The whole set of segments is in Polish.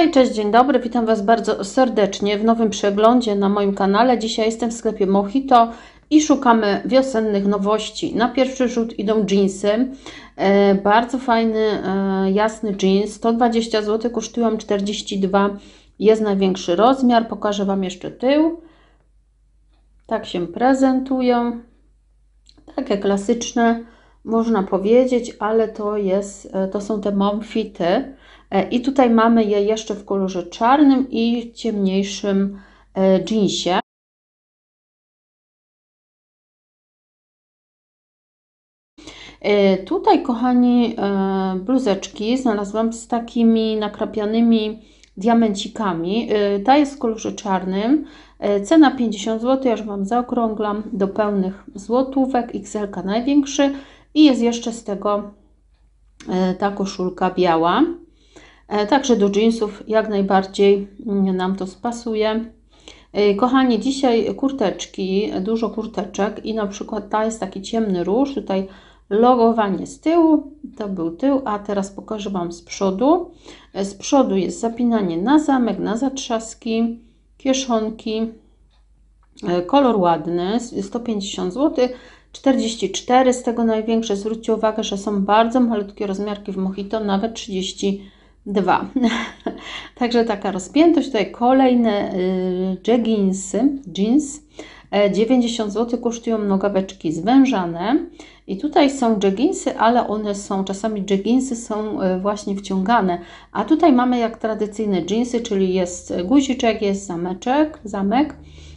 Hej, cześć, dzień dobry, witam Was bardzo serdecznie w nowym przeglądzie na moim kanale. Dzisiaj jestem w sklepie Mojito i szukamy wiosennych nowości. Na pierwszy rzut idą jeansy. E, bardzo fajny, e, jasny jeans. 120 zł, kosztują 42. Jest największy rozmiar. Pokażę Wam jeszcze tył. Tak się prezentują. Takie klasyczne, można powiedzieć, ale to, jest, e, to są te momfity. E, I tutaj mamy je jeszcze w kolorze czarnym i ciemniejszym e, jeansie. E, tutaj, kochani, bluzeczki znalazłam z takimi nakrapianymi diamencikami. Ta jest w kolorze czarnym. Cena 50 zł, ja już Wam zaokrąglam do pełnych złotówek. XL największy i jest jeszcze z tego ta koszulka biała. E, także do jeansów jak najbardziej mm, nam to spasuje. E, kochani, dzisiaj kurteczki, dużo kurteczek i na przykład ta jest taki ciemny róż, tutaj logowanie z tyłu, to był tył, a teraz pokażę Wam z przodu. E, z przodu jest zapinanie na zamek, na zatrzaski, kieszonki, kolor ładny, 150 zł, 44 z tego największe. Zwróćcie uwagę, że są bardzo malutkie rozmiarki w Mojito, nawet 30 dwa. Także taka rozpiętość. Tutaj kolejne y, jeggingsy, jeans. 90 e, zł kosztują nogaweczki zwężane. I tutaj są jeggingsy, ale one są, czasami jeggingsy są e, właśnie wciągane. A tutaj mamy jak tradycyjne jeansy, czyli jest guziczek, jest zameczek, zamek.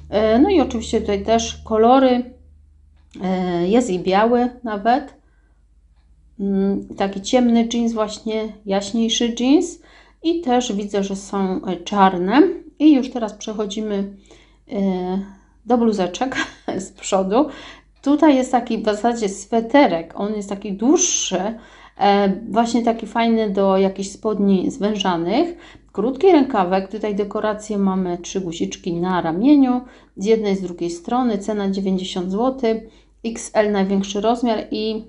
E, no i oczywiście tutaj też kolory, jest i biały nawet. Mm, taki ciemny jeans, właśnie jaśniejszy jeans i też widzę, że są e, czarne. I już teraz przechodzimy e, do bluzeczek z przodu. Tutaj jest taki w zasadzie sweterek, on jest taki dłuższy, e, właśnie taki fajny do jakichś spodni zwężanych. Krótki rękawek, tutaj dekorację mamy trzy guziczki na ramieniu, z jednej z drugiej strony, cena 90 zł, XL największy rozmiar i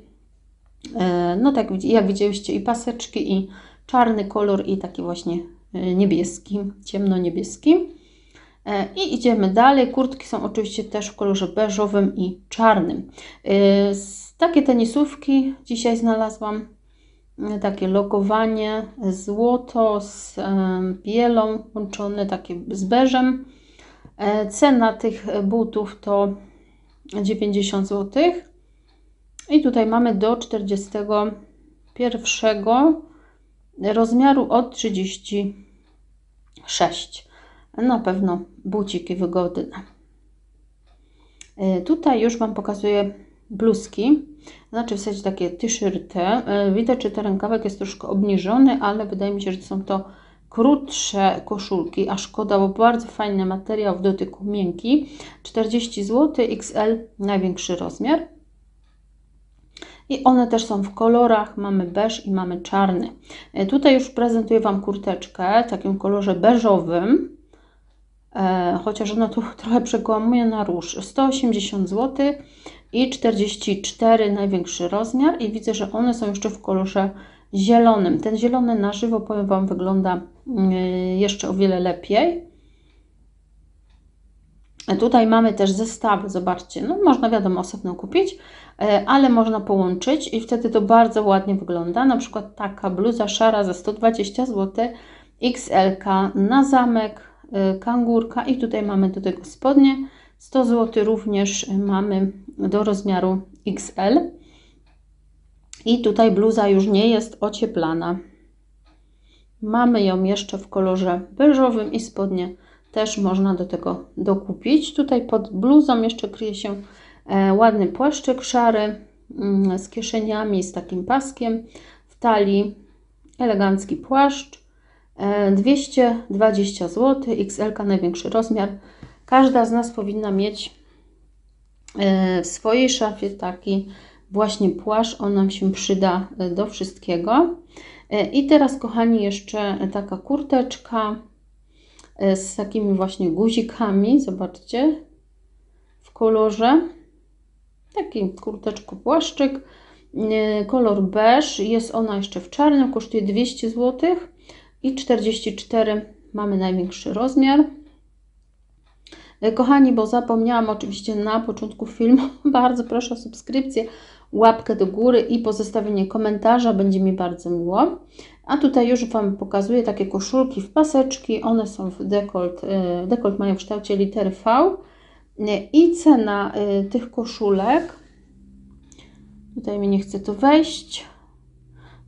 no tak jak widzieliście i paseczki i czarny kolor i taki właśnie e, niebieski, ciemno-niebieski. E, I idziemy dalej. Kurtki są oczywiście też w kolorze beżowym i czarnym. Takie tenisówki dzisiaj znalazłam. Takie logowanie, złoto z bielą łączone, takie z beżem. Cena tych butów to 90 zł. I tutaj mamy do 41 rozmiaru od 36. Na pewno buciki wygodne. E, tutaj już Wam pokazuję bluzki, znaczy w zasadzie takie t-shirty. E, widać, że ten rękawek jest troszkę obniżony, ale wydaje mi się, że są to krótsze koszulki, a szkoda, bo bardzo fajny materiał w dotyku miękki. 40 zł, XL największy rozmiar. I one też są w kolorach, mamy beż i mamy czarny. E, tutaj już prezentuję Wam kurteczkę w takim kolorze beżowym, e, chociaż ona tu trochę przekłamuje na róż. 180 zł i 44 największy rozmiar i widzę, że one są jeszcze w kolorze zielonym. Ten zielony na żywo, powiem Wam, wygląda mm, jeszcze o wiele lepiej. Tutaj mamy też zestawy, zobaczcie, no można wiadomo osobno kupić, e, ale można połączyć i wtedy to bardzo ładnie wygląda. Na przykład taka bluza szara za 120 zł, XL na zamek, e, kangurka i tutaj mamy do tego spodnie. 100 zł również mamy do rozmiaru XL. I tutaj bluza już nie jest ocieplana. Mamy ją jeszcze w kolorze beżowym i spodnie też można do tego dokupić. Tutaj pod bluzą jeszcze kryje się e, ładny płaszczyk szary mm, z kieszeniami, z takim paskiem. W talii elegancki płaszcz. 220 zł, XL największy rozmiar. Każda z nas powinna mieć e, w swojej szafie taki właśnie płaszcz. On nam się przyda e, do wszystkiego. I teraz, kochani, jeszcze taka kurteczka z takimi właśnie guzikami, zobaczcie, w kolorze. Taki kurteczko płaszczyk, e, kolor beż, jest ona jeszcze w czarnym, kosztuje 200 zł i 44 mamy największy rozmiar. E, kochani, bo zapomniałam oczywiście na początku filmu, bardzo proszę o subskrypcję, łapkę do góry i pozostawienie komentarza, będzie mi bardzo miło. A tutaj już Wam pokazuję takie koszulki w paseczki, one są w dekolt, e, dekolt mają w kształcie litery V i cena tych koszulek, tutaj mi nie chce to wejść,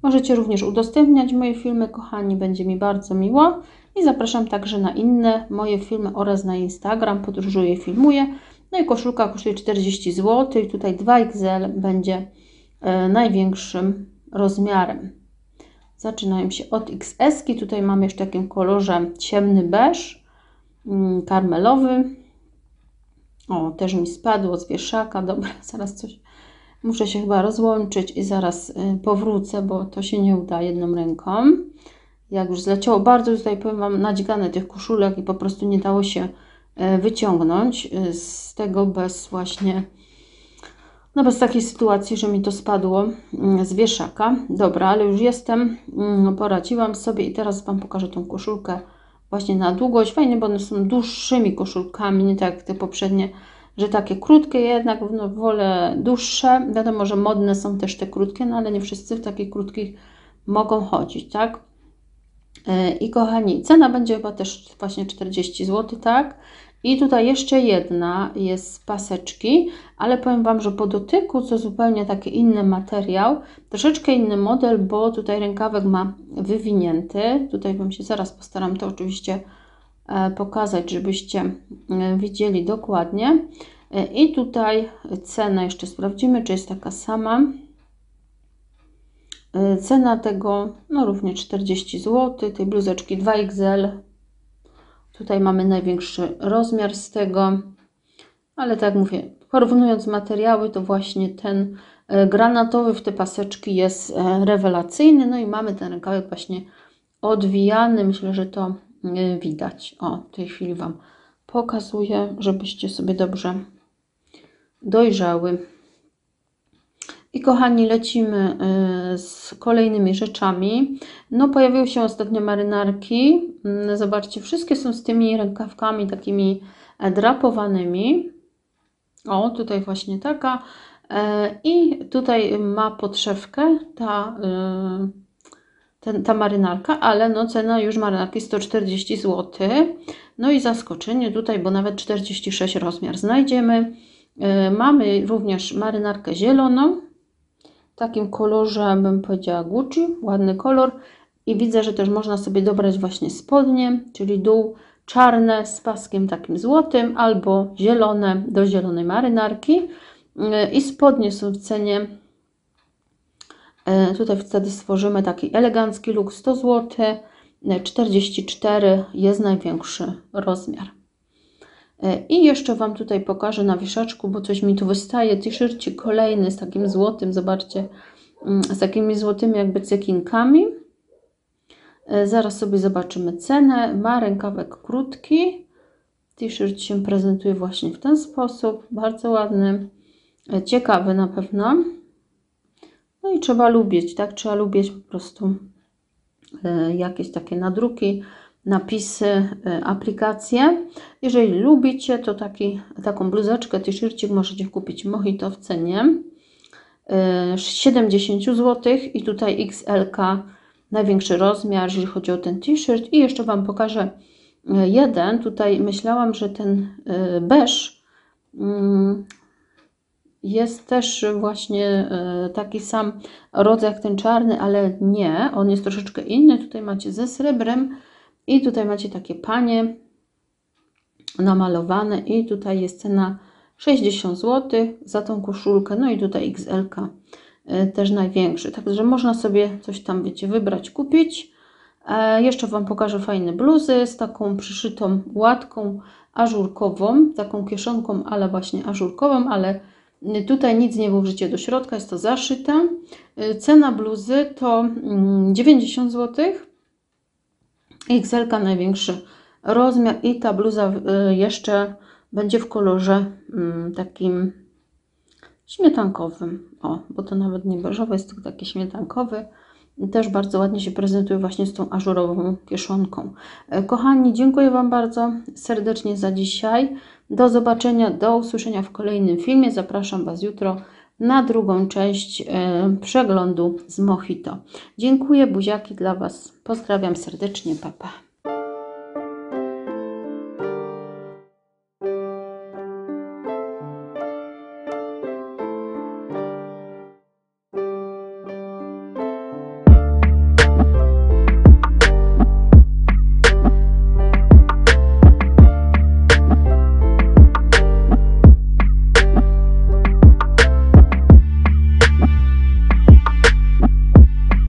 możecie również udostępniać moje filmy, kochani, będzie mi bardzo miło. I zapraszam także na inne moje filmy oraz na Instagram. Podróżuję, filmuję. No i koszulka kosztuje 40 zł. Tutaj 2XL będzie e, największym rozmiarem. Zaczynają się od XS. -ki. Tutaj mamy jeszcze takim kolorze ciemny beż, mm, karmelowy. O, też mi spadło z wieszaka. Dobra, zaraz coś. Muszę się chyba rozłączyć i zaraz y, powrócę, bo to się nie uda jedną ręką jak już zleciało. Bardzo tutaj powiem Wam nadźgane tych koszulek i po prostu nie dało się e, wyciągnąć e, z tego bez właśnie, no bez takiej sytuacji, że mi to spadło mm, z wieszaka. Dobra, ale już jestem, mm, poradziłam sobie i teraz Wam pokażę tą koszulkę właśnie na długość. Fajnie, bo one są dłuższymi koszulkami, nie tak jak te poprzednie, że takie krótkie, jednak no, wolę dłuższe. Wiadomo, że modne są też te krótkie, no ale nie wszyscy w takich krótkich mogą chodzić, tak? E, I kochani, cena będzie chyba też właśnie 40 zł, tak? I tutaj jeszcze jedna jest z paseczki, ale powiem Wam, że po dotyku to zupełnie taki inny materiał, troszeczkę inny model, bo tutaj rękawek ma wywinięty. Tutaj Wam się zaraz postaram to oczywiście e, pokazać, żebyście e, widzieli dokładnie. I tutaj cenę jeszcze sprawdzimy, czy jest taka sama. E, cena tego, no również 40 zł, tej bluzeczki 2XL. Tutaj mamy największy rozmiar z tego, ale tak mówię, porównując materiały, to właśnie ten e, granatowy w te paseczki jest e, rewelacyjny. No i mamy ten rękawek właśnie odwijany. Myślę, że to widać. O, w tej chwili Wam pokazuję, żebyście sobie dobrze dojrzały. I kochani, lecimy y, z kolejnymi rzeczami. No, pojawiły się ostatnio marynarki. Mm, zobaczcie, wszystkie są z tymi rękawkami takimi e, drapowanymi. O, tutaj właśnie taka. E, I tutaj ma podszewkę ta, y, ta marynarka, ale no cena już marynarki 140 zł. No i zaskoczenie tutaj, bo nawet 46 rozmiar znajdziemy. E, mamy również marynarkę zieloną takim kolorze, bym powiedziała Gucci, ładny kolor. I widzę, że też można sobie dobrać właśnie spodnie, czyli dół czarne z paskiem takim złotym albo zielone do zielonej marynarki. I spodnie są w cenie, e, tutaj wtedy stworzymy taki elegancki look 100 zł, 44 jest największy rozmiar. E, I jeszcze Wam tutaj pokażę na wieszaczku, bo coś mi tu wystaje. T-shircik kolejny z takim złotym, zobaczcie, mm, z takimi złotymi jakby cekinkami. E, zaraz sobie zobaczymy cenę. Ma rękawek krótki. T-shirt się prezentuje właśnie w ten sposób. Bardzo ładny, e, ciekawy na pewno. No i trzeba lubić, tak? Trzeba lubić po prostu jakieś takie nadruki napisy, y, aplikacje. Jeżeli lubicie, to taki, taką bluzeczkę, t-shircik możecie kupić Mojito w cenie 70 y, zł i tutaj XLK największy rozmiar, jeżeli chodzi o ten t-shirt. I jeszcze Wam pokażę y, jeden, tutaj myślałam, że ten beż mm, jest też właśnie taki sam rodzaj jak ten czarny, ale nie, on jest troszeczkę inny, tutaj macie ze srebrem, i tutaj macie takie panie namalowane i tutaj jest cena 60 zł za tą koszulkę. No i tutaj XL y, też największy. Także można sobie coś tam, wiecie, wybrać, kupić. E, jeszcze Wam pokażę fajne bluzy z taką przyszytą łatką ażurkową, taką kieszonką, ale właśnie ażurkową, ale tutaj nic nie włożycie do środka, jest to zaszyte. Y, cena bluzy to 90 mm, zł. XL największy rozmiar i ta bluza y, jeszcze będzie w kolorze mm, takim śmietankowym. O, bo to nawet nie beżowy, jest to taki śmietankowy. Też bardzo ładnie się prezentuje właśnie z tą ażurową kieszonką. E, Kochani, dziękuję Wam bardzo serdecznie za dzisiaj. Do zobaczenia, do usłyszenia w kolejnym filmie. Zapraszam Was jutro na drugą część e, przeglądu z Mojito. Dziękuję, buziaki dla Was. Pozdrawiam serdecznie, papa.